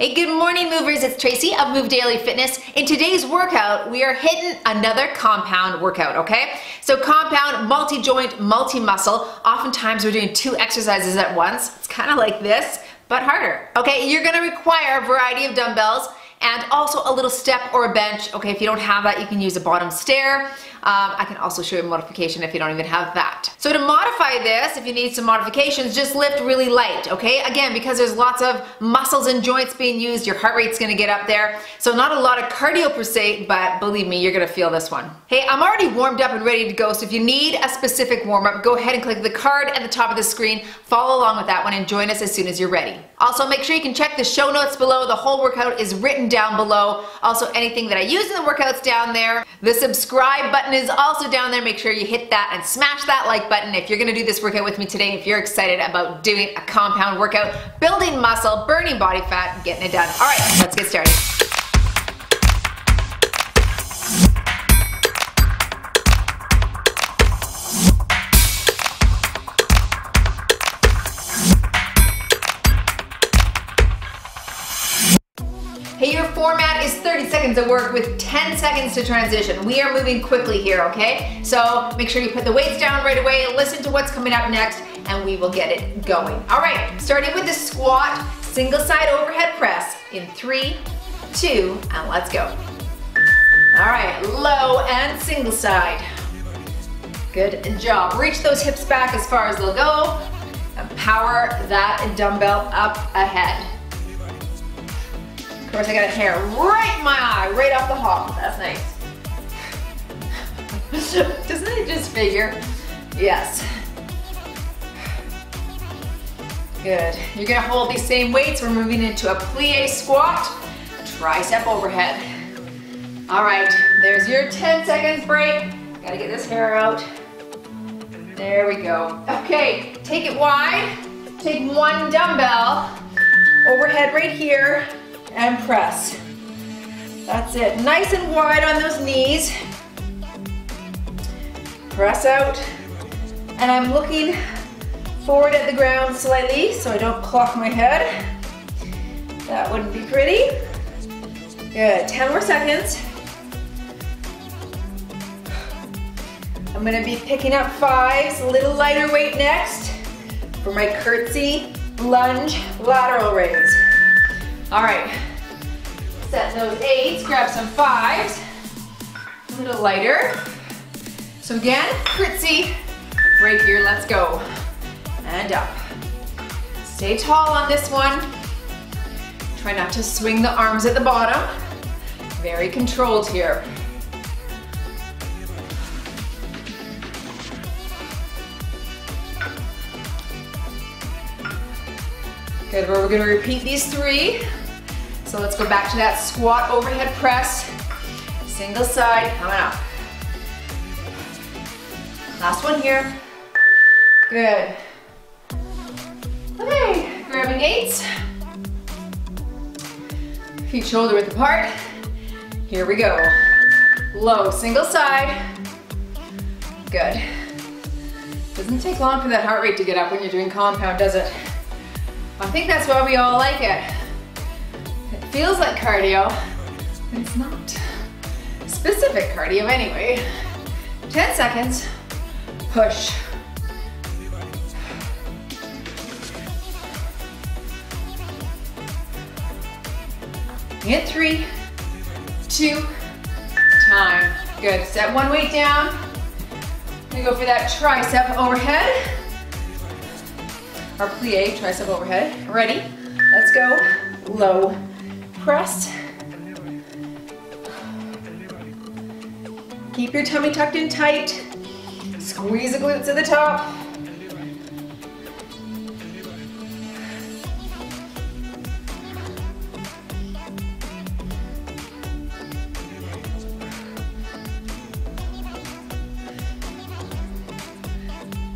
Hey, good morning movers. It's Tracy of Move Daily Fitness. In today's workout, we are hitting another compound workout, okay? So compound, multi-joint, multi-muscle. Oftentimes we're doing two exercises at once. It's kind of like this, but harder. Okay, you're gonna require a variety of dumbbells and also a little step or a bench. Okay, if you don't have that, you can use a bottom stair. Um, I can also show you a modification if you don't even have that. So to modify this, if you need some modifications, just lift really light, okay? Again, because there's lots of muscles and joints being used, your heart rate's gonna get up there. So not a lot of cardio per se, but believe me, you're gonna feel this one. Hey, I'm already warmed up and ready to go, so if you need a specific warm up, go ahead and click the card at the top of the screen, follow along with that one, and join us as soon as you're ready. Also, make sure you can check the show notes below. The whole workout is written down below. Also, anything that I use in the workouts down there. The subscribe button is also down there. Make sure you hit that and smash that like button if you're gonna do this workout with me today, if you're excited about doing a compound workout, building muscle, burning body fat, getting it done. All right, let's get started. Your format is 30 seconds of work with 10 seconds to transition. We are moving quickly here, okay? So make sure you put the weights down right away, listen to what's coming up next, and we will get it going. All right, starting with the squat, single side overhead press in three, two, and let's go. All right, low and single side. Good job. Reach those hips back as far as they'll go, and power that dumbbell up ahead. Of course, I got a hair right in my eye, right off the hop. That's nice. Doesn't it just figure? Yes. Good. You're gonna hold these same weights. We're moving into a plie squat, tricep overhead. All right, there's your 10 seconds break. Gotta get this hair out. There we go. Okay, take it wide. Take one dumbbell, overhead right here, and press. That's it. Nice and wide on those knees. Press out. And I'm looking forward at the ground slightly so I don't clock my head. That wouldn't be pretty. Good, 10 more seconds. I'm gonna be picking up fives, a little lighter weight next for my curtsy lunge lateral raise. All right, set those eights, grab some fives, a little lighter. So again, curtsy, right here, let's go. And up. Stay tall on this one. Try not to swing the arms at the bottom. Very controlled here. Good, we're gonna repeat these three. So let's go back to that squat overhead press. Single side, coming up. Last one here. Good. Okay, grabbing eights. Feet shoulder width apart. Here we go. Low, single side. Good. Doesn't take long for that heart rate to get up when you're doing compound, does it? I think that's why we all like it. Feels like cardio, but it's not. Specific cardio anyway. 10 seconds, push. In three, two, time. Good, set one weight down. We go for that tricep overhead our plie, tricep overhead. Ready? Let's go. Low press. Keep your tummy tucked in tight. Squeeze the glutes at the top.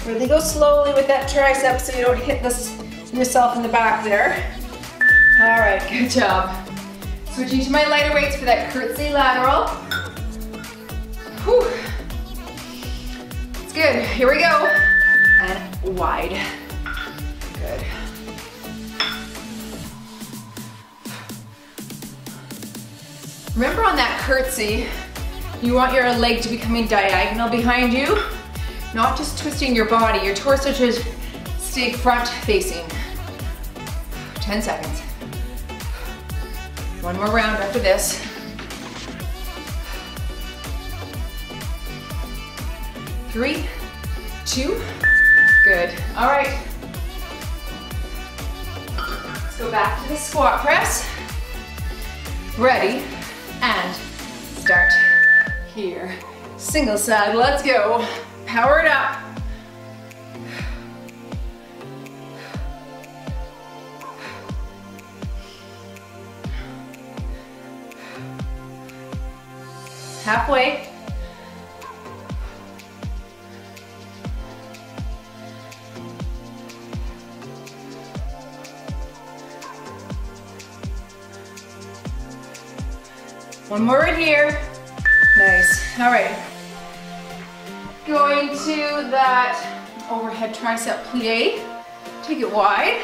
Really go slowly with that tricep so you don't hit this yourself in the back there. All right, good job. Switching to my lighter weights for that curtsy lateral. Whew. It's good, here we go. And wide. Good. Remember on that curtsy, you want your leg to be coming diagonal behind you, not just twisting your body. Your torso should stay front facing. 10 seconds. One more round after this. Three, two, good. All right. Let's go back to the squat press. Ready, and start. Here, single side, let's go. Power it up. Halfway. One more right here. Nice. All right. Going to that overhead tricep plie. Take it wide.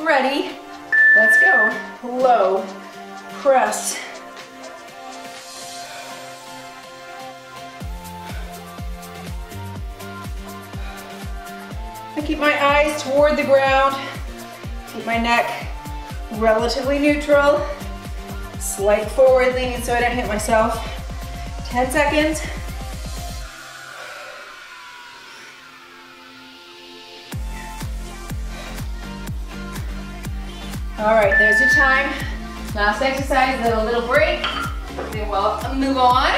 Ready. Let's go. Low. Press. I keep my eyes toward the ground. Keep my neck relatively neutral. Slight forward lean so I don't hit myself. 10 seconds. All right, there's your time. Last exercise, then a little break. Then we'll move on.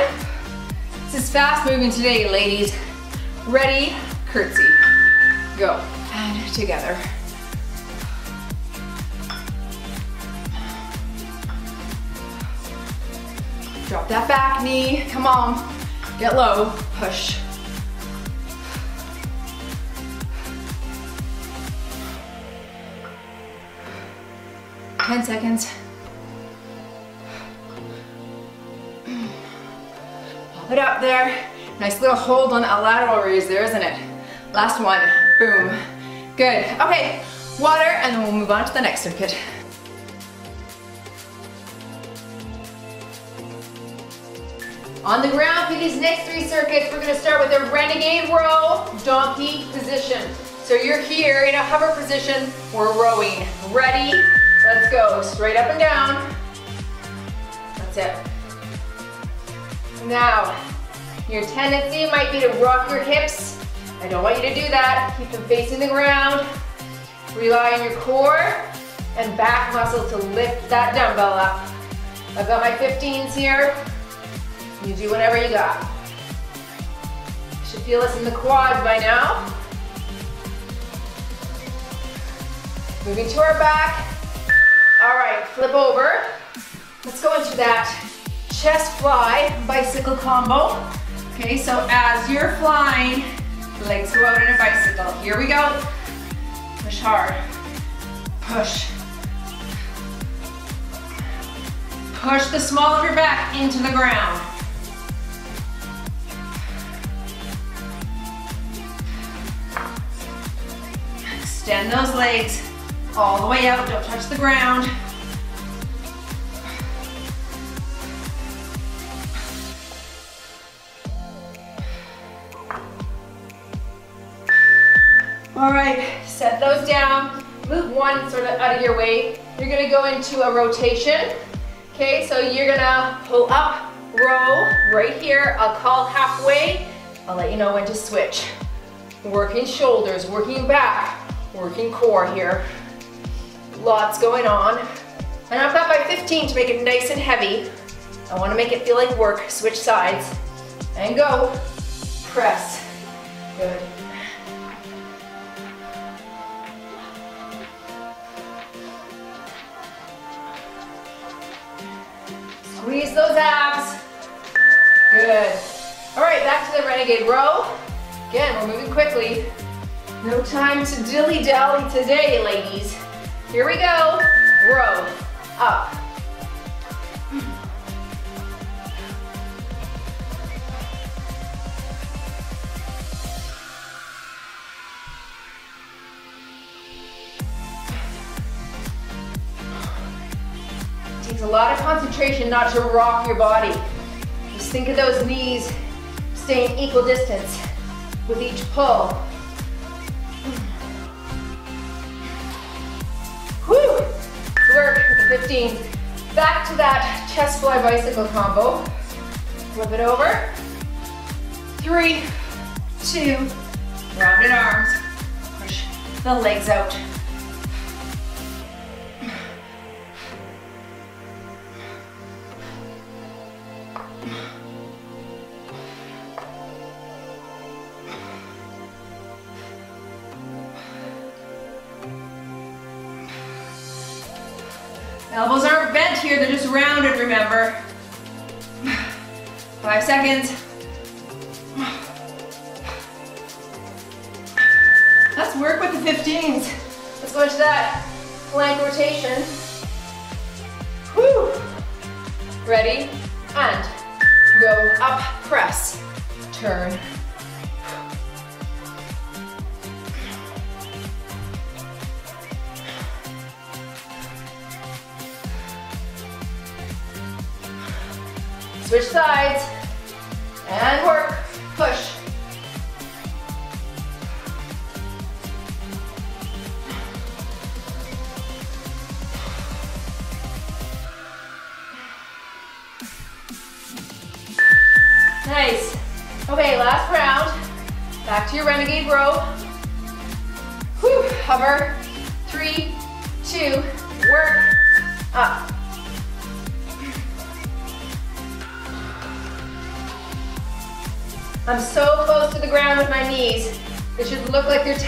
This is fast moving today, ladies. Ready, curtsy. Go, and together. Drop that back knee, come on. Get low, push. Ten seconds. Pop it up there. Nice little hold on that lateral raise there, isn't it? Last one, boom. Good, okay, water, and then we'll move on to the next circuit. On the ground for these next three circuits, we're gonna start with a renegade row, donkey position. So you're here in a hover position, we're rowing. Ready? Let's go, straight up and down. That's it. Now, your tendency might be to rock your hips. I don't want you to do that. Keep them facing the ground. Rely on your core and back muscle to lift that dumbbell up. I've got my 15s here. You do whatever you got. Should feel this in the quads by now. Moving to our back. All right, flip over. Let's go into that chest fly bicycle combo. Okay, so as you're flying, legs go out in a bicycle. Here we go. Push hard. Push. Push the small of your back into the ground. Extend those legs all the way out, don't touch the ground. All right, set those down. Move one sort of out of your way. You're gonna go into a rotation. Okay, so you're gonna pull up, row right here. I'll call halfway. I'll let you know when to switch. Working shoulders, working back, working core here. Lots going on. And I've got my 15 to make it nice and heavy. I wanna make it feel like work. Switch sides. And go. Press. Good. Squeeze those abs. Good. All right, back to the renegade row. Again, we're moving quickly. No time to dilly-dally today, ladies. Here we go. Row. Up. Takes a lot of concentration not to rock your body. Just think of those knees staying equal distance with each pull. Whew. Work with the 15. Back to that chest fly bicycle combo. Flip it over. Three, two, rounded arms. Push the legs out. Ready? And go up, press, turn. Switch sides and work, push.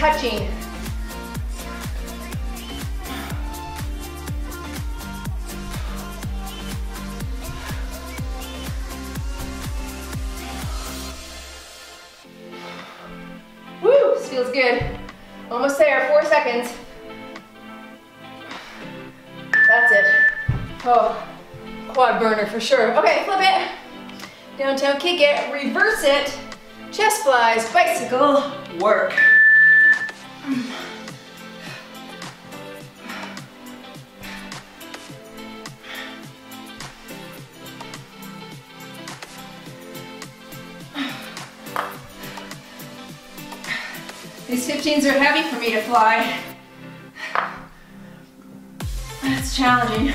Touching. Woo, this feels good. Almost there, four seconds. That's it. Oh, quad burner for sure. Okay, flip it. Downtown kick it, reverse it. Chest flies, bicycle, work. 15s are heavy for me to fly. That's challenging.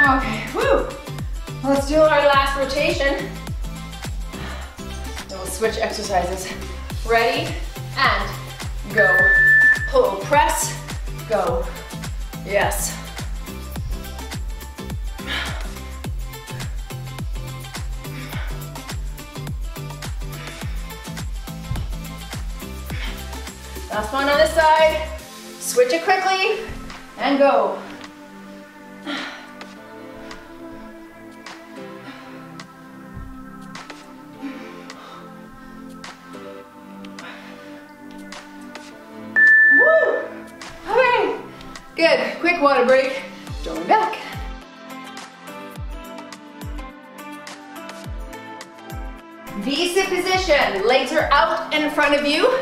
Okay, woo. Let's do our last rotation. Then we'll switch exercises. Ready? And go. Pull, press, go. Yes. Last one on this side. Switch it quickly and go. Woo! Okay, good. Quick water break. Going back. V-sit position. Legs are out in front of you.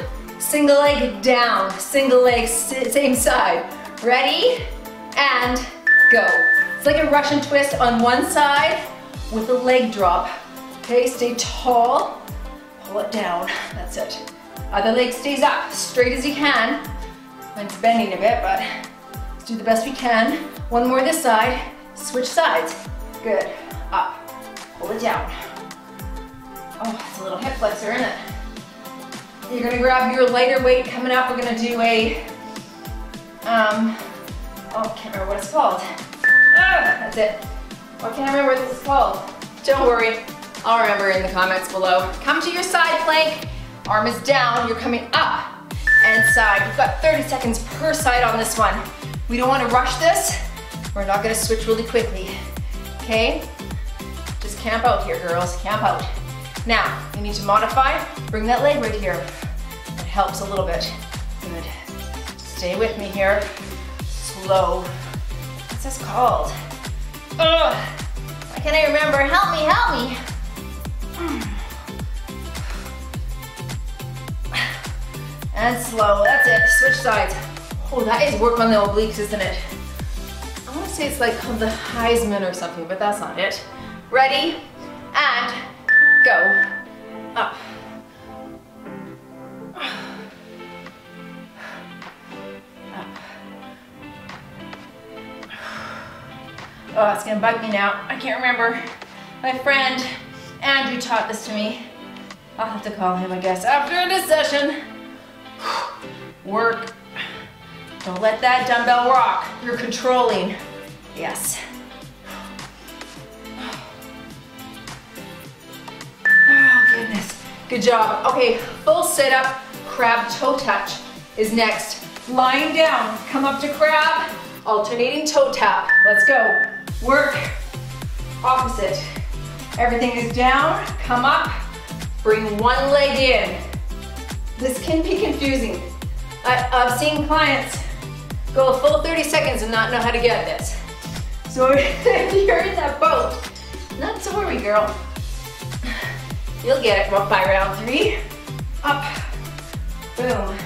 Single leg down, single leg same side. Ready? And go. It's like a Russian twist on one side with a leg drop. Okay, stay tall, pull it down, that's it. Other leg stays up, straight as you can. Mine's bending a bit, but let's do the best we can. One more this side, switch sides. Good, up, pull it down. Oh, it's a little hip flexor, isn't it? You're gonna grab your lighter weight coming up. We're gonna do a, um, oh, can't remember what it's called. Ah, that's it. Can't I remember what this is called? Don't worry, I'll remember in the comments below. Come to your side plank, arm is down, you're coming up and side. You've got 30 seconds per side on this one. We don't wanna rush this. We're not gonna switch really quickly, okay? Just camp out here, girls, camp out. Now, you need to modify, bring that leg right here. It helps a little bit. Good. Stay with me here. Slow. What's this called? Ugh. Why can't I remember? Help me, help me. and slow. That's it. Switch sides. Oh, that is work on the obliques, isn't it? I want to say it's like called the Heisman or something, but that's not it. Ready? And go. Up. Oh, it's gonna bug me now. I can't remember. My friend Andrew taught this to me. I'll have to call him, I guess, after this session. Work. Don't let that dumbbell rock. You're controlling. Yes. Good job. Okay, full sit up, crab toe touch is next. Lying down, come up to crab, alternating toe tap. Let's go. Work, opposite. Everything is down, come up, bring one leg in. This can be confusing. I, I've seen clients go a full 30 seconds and not know how to get this. So if you're in that boat, not to worry, girl. You'll get it by round three. Up, boom.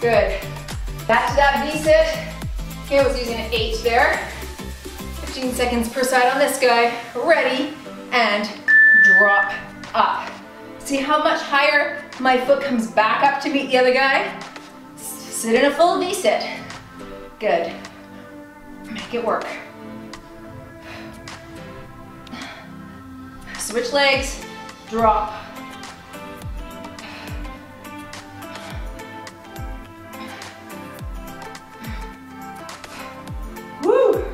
Good. Back to that V-sit. Okay, I was using an eight there. 15 seconds per side on this guy. Ready, and drop up. See how much higher my foot comes back up to meet the other guy? Sit in a full V-sit. Good. It work. Switch legs, drop. Woo!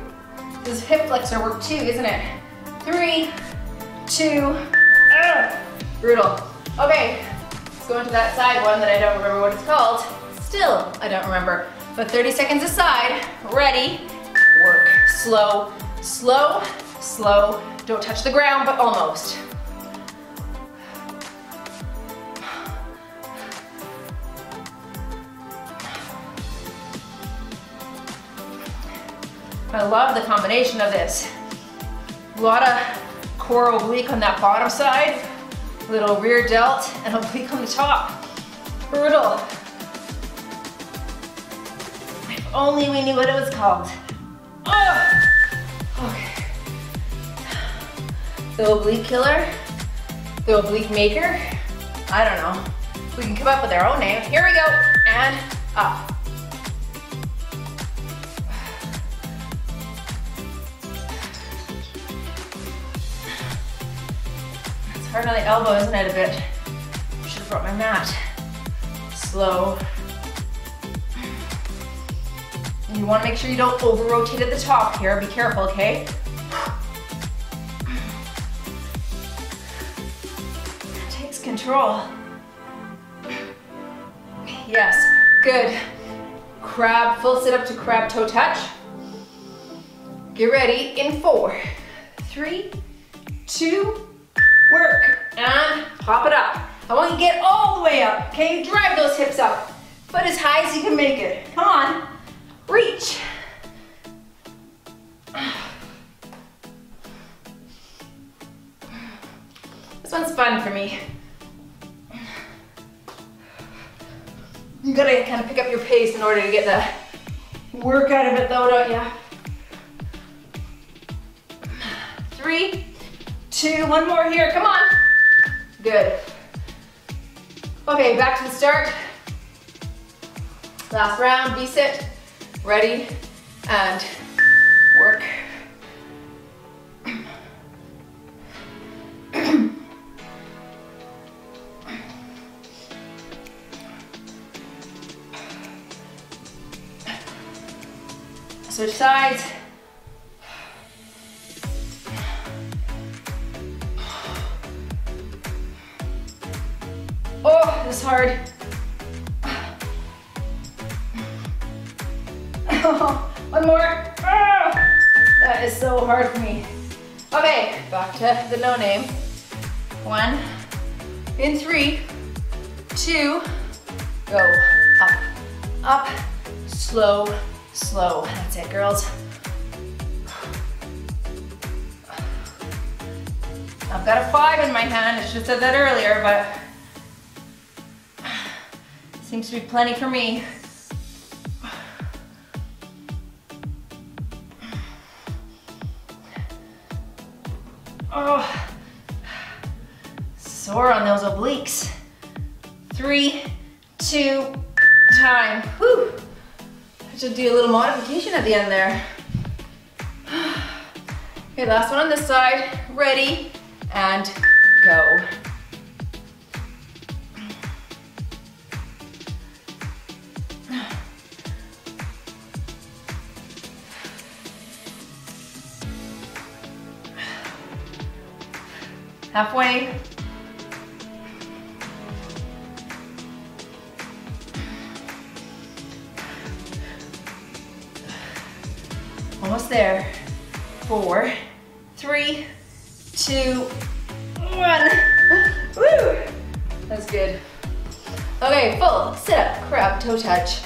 This hip flexor work too, isn't it? Three, two, ugh, brutal. Okay, let's go into that side one that I don't remember what it's called. Still, I don't remember. But 30 seconds aside, ready. Slow, slow, slow. Don't touch the ground, but almost. I love the combination of this. A lot of core oblique on that bottom side, little rear delt, and oblique on the top. Brutal. If only we knew what it was called. The oblique killer, the oblique maker, I don't know. We can come up with our own name. Here we go, and up. It's hard on the elbow, isn't it, a bit? Should have brought my mat. Slow. You wanna make sure you don't over-rotate at the top here. Be careful, okay? Takes control. Yes, good. Crab, full sit up to crab toe touch. Get ready in four, three, two, Work, and pop it up. I want you to get all the way up, okay? Drive those hips up. Foot as high as you can make it. Come on, fun for me. You gotta kind of pick up your pace in order to get the work out of it though, don't you? Three, two, one more here, come on. Good. Okay, back to the start. Last round, V-sit, ready, and the no name. One, in three, two, go. Up, up, slow, slow. That's it, girls. I've got a five in my hand. I should have said that earlier, but seems to be plenty for me. Oh, sore on those obliques. Three, two, time. Whew. I should do a little modification at the end there. Okay, last one on this side. Ready, and go. Halfway. Almost there. Four, three, two, one. Woo! That's good. Okay, full sit up, crab, toe touch.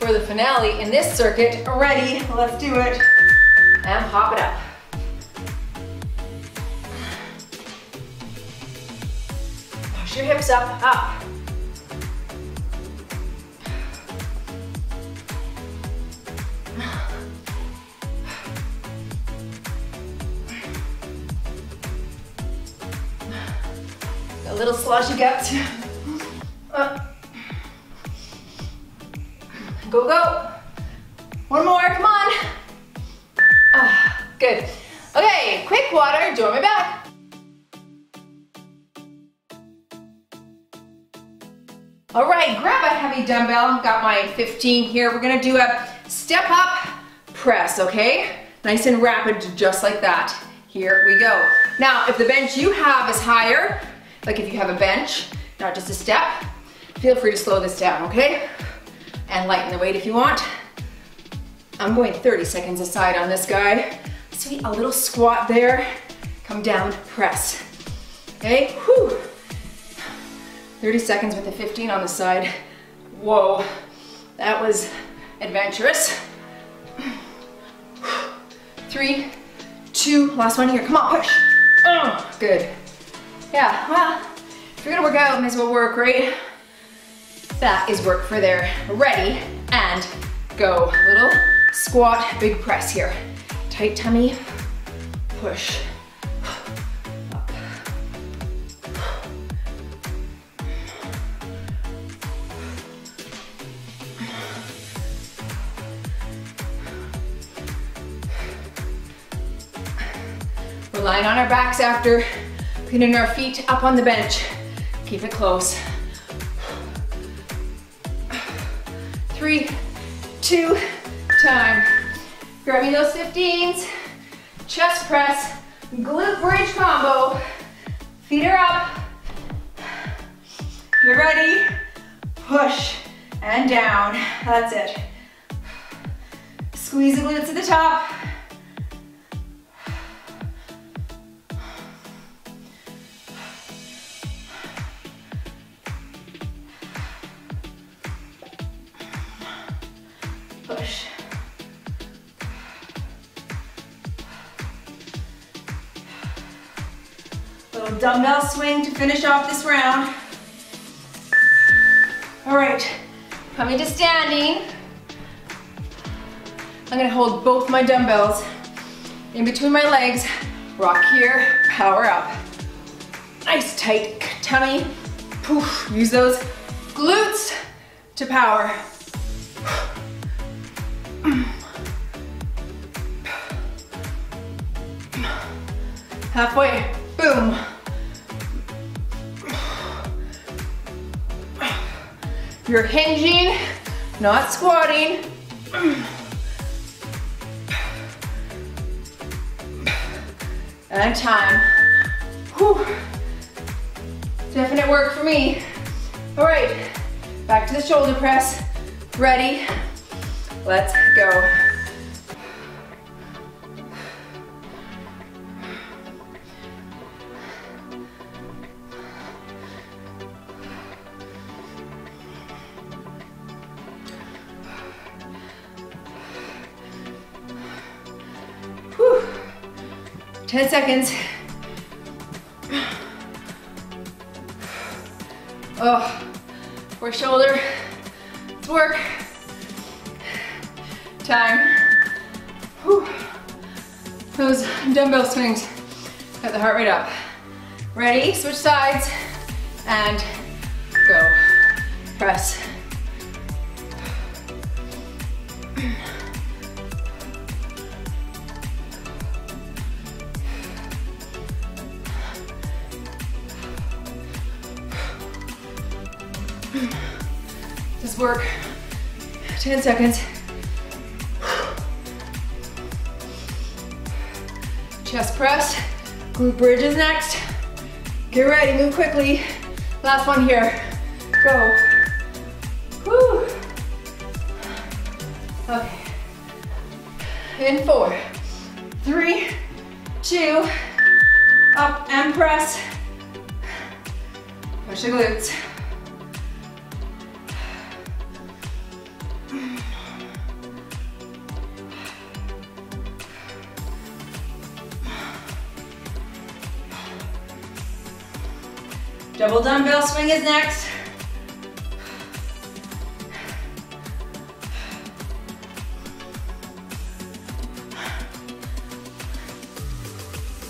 For the finale in this circuit, ready, let's do it. And hop it up. Your hips up, up. A little sloshy guts. 15 here. We're gonna do a step up press, okay? Nice and rapid, just like that. Here we go. Now, if the bench you have is higher, like if you have a bench, not just a step, feel free to slow this down, okay? And lighten the weight if you want. I'm going 30 seconds aside on this guy. See, a little squat there, come down, press. Okay, whew. 30 seconds with the 15 on the side. Whoa, that was adventurous. Three, two, last one here. Come on, push. Oh, good. Yeah, well, if you're gonna work out, may as well work, right? That is work for there. Ready, and go. Little squat, big press here. Tight tummy, push. Lying on our backs after Putting our feet up on the bench. Keep it close. Three, two, time. Grabbing those 15s. Chest press, glute bridge combo. Feet are up. Get ready. Push and down. That's it. Squeeze the glutes at the top. Dumbbell swing to finish off this round. All right, coming to standing. I'm gonna hold both my dumbbells in between my legs, rock here, power up. Nice tight tummy. Poof, use those glutes to power. Halfway, boom. You're hinging, not squatting. And time. Whew. Definite work for me. All right, back to the shoulder press. Ready? Let's go. Seconds. Oh, for shoulder, let's work. Time. Whew. Those dumbbell swings got the heart rate up. Ready, switch sides, and go. Press. Work. 10 seconds. Chest press. Glute bridge is next. Get ready, move quickly. Last one here. Go. Whew. Okay. In four, three, two, up and press. Push the glutes. Double dumbbell swing is next.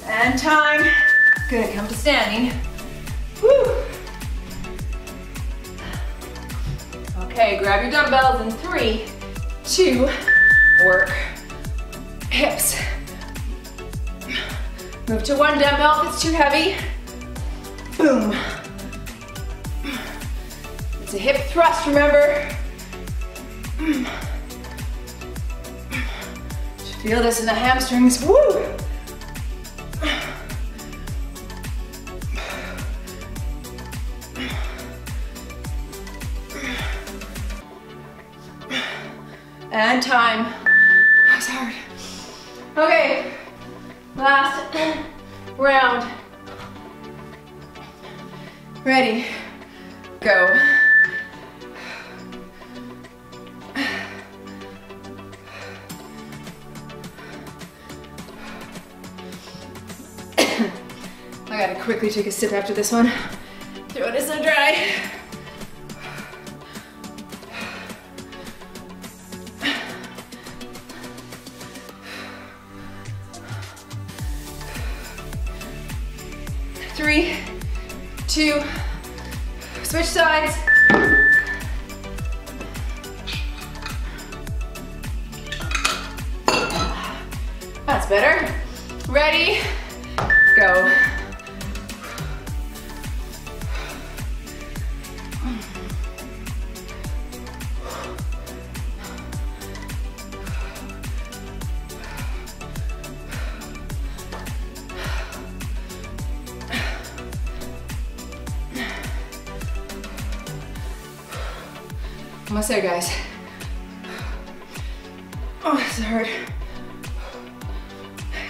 And time. Good, come to standing. Whew. Okay, grab your dumbbells in three, two, work. Hips. Move to one dumbbell if it's too heavy. Boom. A hip thrust, remember? Feel this in the hamstrings. Woo! And time. Gotta quickly take a sip after this one. Throat is so dry. There, guys. Oh, this is hard.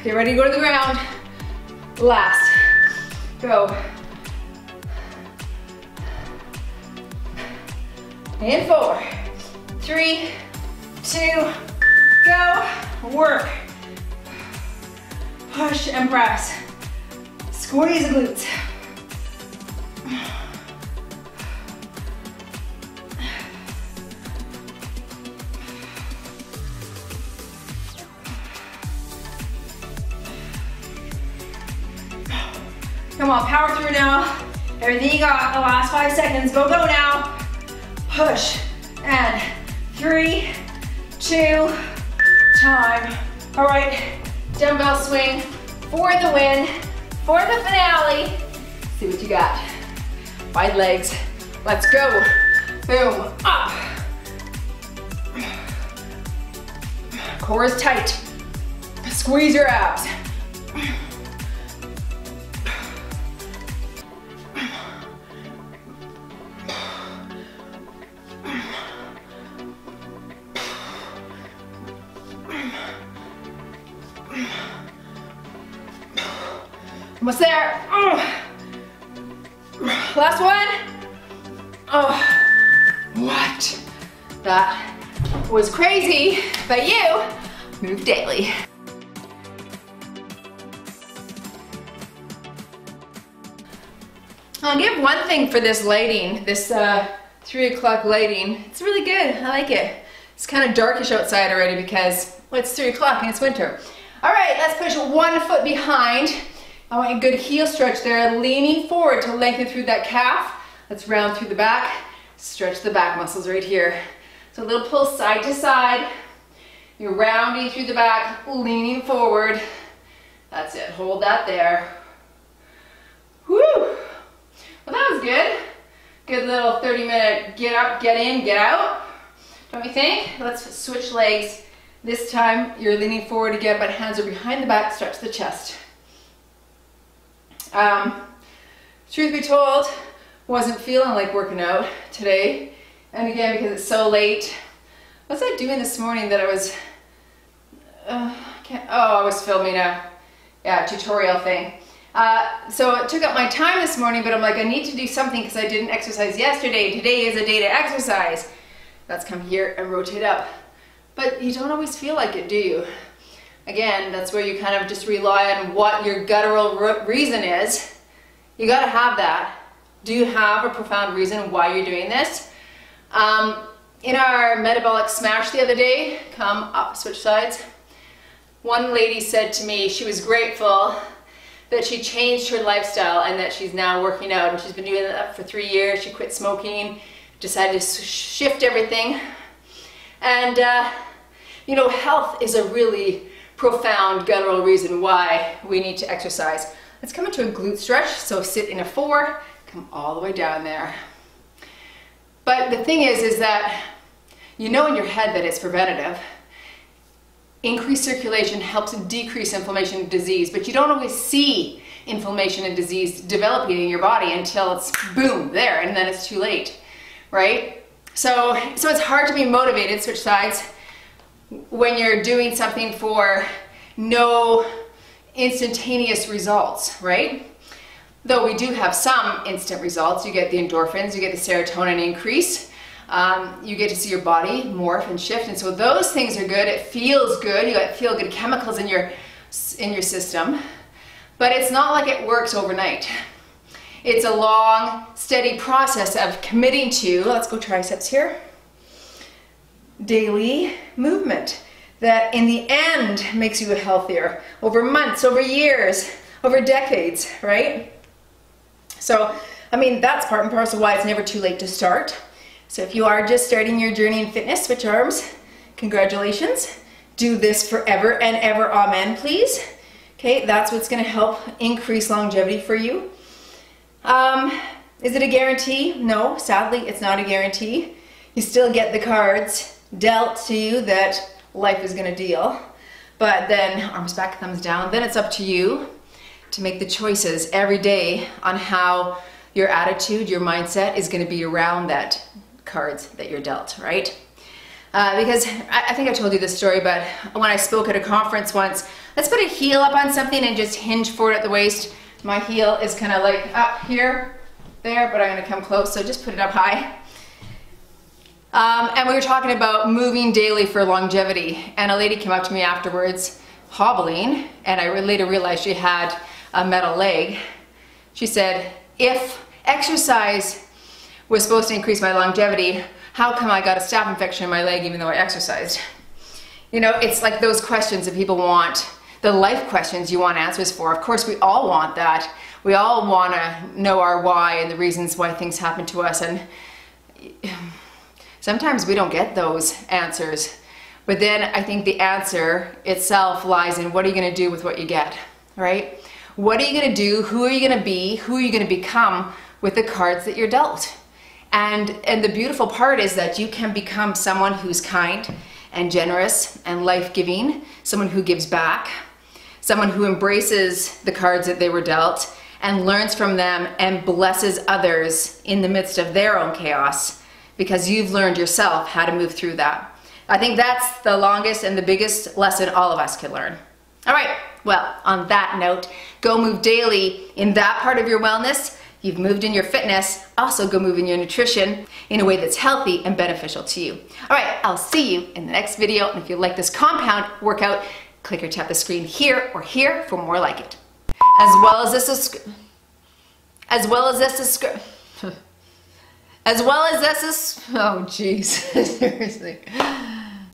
Get ready to go to the ground. Last. Go. And four, three, two, go. Work. Push and press. Squeeze glutes. Now. Everything you got, the last five seconds. Go, go now. Push. And three, two, time. All right, dumbbell swing for the win, for the finale. See what you got. Wide legs. Let's go. Boom, up. Core is tight. Squeeze your abs. Almost there. Oh. Last one. Oh, what? That was crazy, but you move daily. I'll give one thing for this lighting, this uh, three o'clock lighting. It's really good, I like it. It's kind of darkish outside already because well, it's three o'clock and it's winter. All right, let's push one foot behind. I want a good heel stretch there, leaning forward to lengthen through that calf. Let's round through the back, stretch the back muscles right here. So a little pull side to side. You're rounding through the back, leaning forward. That's it, hold that there. Whew. Well, that was good. Good little 30 minute get up, get in, get out. Don't you think? Let's switch legs. This time you're leaning forward again, but hands are behind the back, stretch the chest. Um, truth be told, wasn't feeling like working out today. And again, because it's so late. What's I doing this morning that I was, uh, oh, I was filming a yeah, tutorial thing. Uh, so it took up my time this morning, but I'm like, I need to do something because I didn't exercise yesterday. Today is a day to exercise. Let's come here and rotate up. But you don't always feel like it, do you? Again, that's where you kind of just rely on what your guttural reason is. You gotta have that. Do you have a profound reason why you're doing this? Um, in our metabolic smash the other day, come up, switch sides. One lady said to me she was grateful that she changed her lifestyle and that she's now working out and she's been doing that for three years. She quit smoking, decided to shift everything. And, uh, you know, health is a really profound guttural reason why we need to exercise. Let's come into a glute stretch. So sit in a four, come all the way down there. But the thing is, is that you know in your head that it's preventative. Increased circulation helps decrease inflammation and disease, but you don't always see inflammation and disease developing in your body until it's boom, there, and then it's too late, right? So, so it's hard to be motivated, switch sides, when you're doing something for no instantaneous results, right? Though we do have some instant results. You get the endorphins, you get the serotonin increase, um, you get to see your body morph and shift. And so those things are good. It feels good. You got feel good chemicals in your, in your system. But it's not like it works overnight. It's a long, steady process of committing to, let's go triceps here, daily movement that in the end makes you healthier over months, over years, over decades, right? So, I mean, that's part and parcel why it's never too late to start. So if you are just starting your journey in fitness, switch arms, congratulations. Do this forever and ever, amen, please. Okay, that's what's gonna help increase longevity for you. Um, is it a guarantee? No, sadly, it's not a guarantee. You still get the cards dealt to you that life is going to deal. But then arms back, thumbs down. Then it's up to you to make the choices every day on how your attitude, your mindset is going to be around that cards that you're dealt, right? Uh, because I, I think I told you this story, but when I spoke at a conference once, let's put a heel up on something and just hinge forward at the waist. My heel is kind of like up here, there, but I'm going to come close, so just put it up high. Um, and we were talking about moving daily for longevity. And a lady came up to me afterwards, hobbling, and I later realized she had a metal leg. She said, if exercise was supposed to increase my longevity, how come I got a staph infection in my leg even though I exercised? You know, it's like those questions that people want, the life questions you want answers for. Of course, we all want that. We all want to know our why and the reasons why things happen to us. And Sometimes we don't get those answers, but then I think the answer itself lies in what are you going to do with what you get, right? What are you going to do? Who are you going to be? Who are you going to become with the cards that you're dealt? And, and the beautiful part is that you can become someone who's kind and generous and life-giving, someone who gives back, someone who embraces the cards that they were dealt and learns from them and blesses others in the midst of their own chaos because you've learned yourself how to move through that. I think that's the longest and the biggest lesson all of us could learn. All right, well, on that note, go move daily in that part of your wellness. You've moved in your fitness, also go move in your nutrition in a way that's healthy and beneficial to you. All right, I'll see you in the next video. And if you like this compound workout, click or tap the screen here or here for more like it. As well as this as well as this as well as this is, oh jeez, seriously.